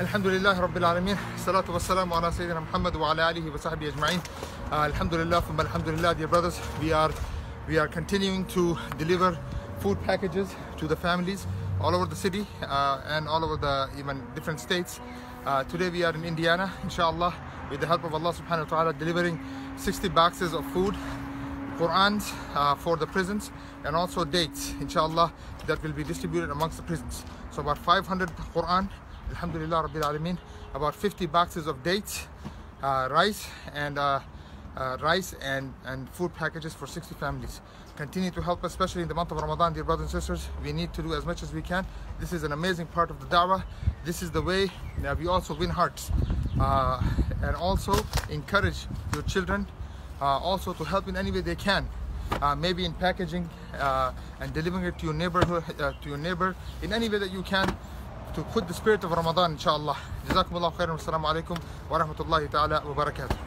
الحمد لله رب العالمين الصلاة والسلام على سيدنا محمد وعلى آله وصحبه أجمعين uh, Alhamdulillah ثم Alhamdulillah dear brothers we are we are continuing to deliver food packages to the families all over the city uh, and all over the even different states uh, today we are in Indiana inshallah with the help of Allah subhanahu wa ta'ala delivering 60 boxes of food Qurans uh, for the prisons and also dates inshallah that will be distributed amongst the prisons so about 500 Quran Alhamdulillah Rabbil Alameen about 50 boxes of dates uh, rice and uh, uh, rice and, and food packages for 60 families. Continue to help especially in the month of Ramadan dear brothers and sisters. We need to do as much as we can. This is an amazing part of the da'wah. This is the way that we also win hearts. Uh, and also encourage your children uh, also to help in any way they can. Uh, maybe in packaging uh, and delivering it to your neighborhood uh, to your neighbor in any way that you can to put the spirit of Ramadan inshallah. Jazakumullah khairan. Wassalamu alaikum wa rahmatullahi ta'ala wa barakatuh